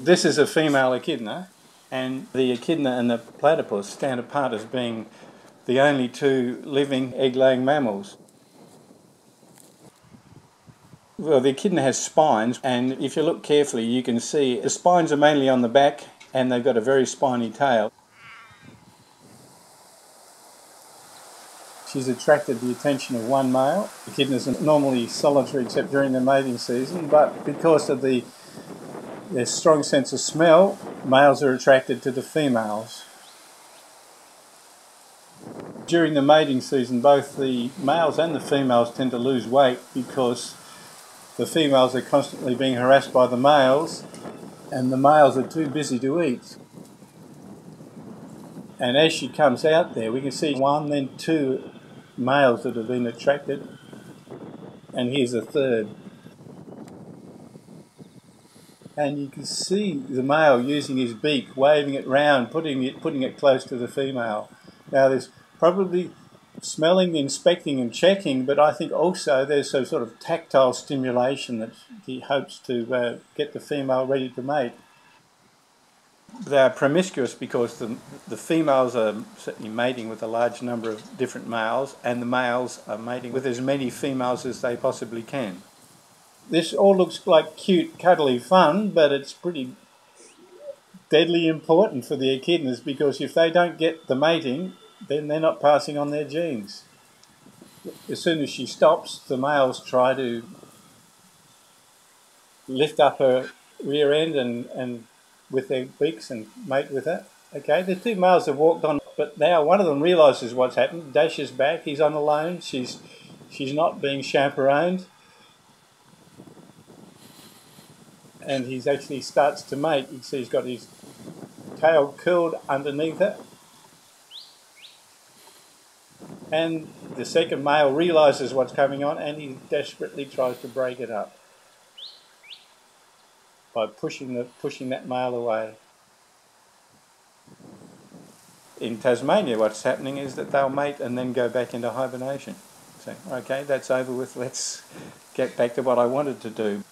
This is a female echidna, and the echidna and the platypus stand apart as being the only two living egg-laying mammals. Well, the echidna has spines, and if you look carefully, you can see the spines are mainly on the back, and they've got a very spiny tail. She's attracted the attention of one male. Echidnas are normally solitary except during the mating season, but because of the their strong sense of smell, males are attracted to the females. During the mating season, both the males and the females tend to lose weight because the females are constantly being harassed by the males and the males are too busy to eat. And as she comes out there, we can see one, then two males that have been attracted, and here's a third. And you can see the male using his beak, waving it round, putting it, putting it close to the female. Now there's probably smelling, inspecting and checking, but I think also there's some sort of tactile stimulation that he hopes to uh, get the female ready to mate. They are promiscuous because the, the females are certainly mating with a large number of different males, and the males are mating with as many females as they possibly can. This all looks like cute, cuddly fun, but it's pretty deadly important for the echidnas because if they don't get the mating, then they're not passing on their genes. As soon as she stops, the males try to lift up her rear end and, and with their beaks and mate with her. Okay, the two males have walked on, but now one of them realises what's happened, dashes back, he's on alone, she's, she's not being chaperoned, and he's actually starts to mate. You see he's got his tail curled underneath it, and the second male realises what's coming on and he desperately tries to break it up by pushing, the, pushing that male away. In Tasmania what's happening is that they'll mate and then go back into hibernation. So, okay, that's over with, let's get back to what I wanted to do.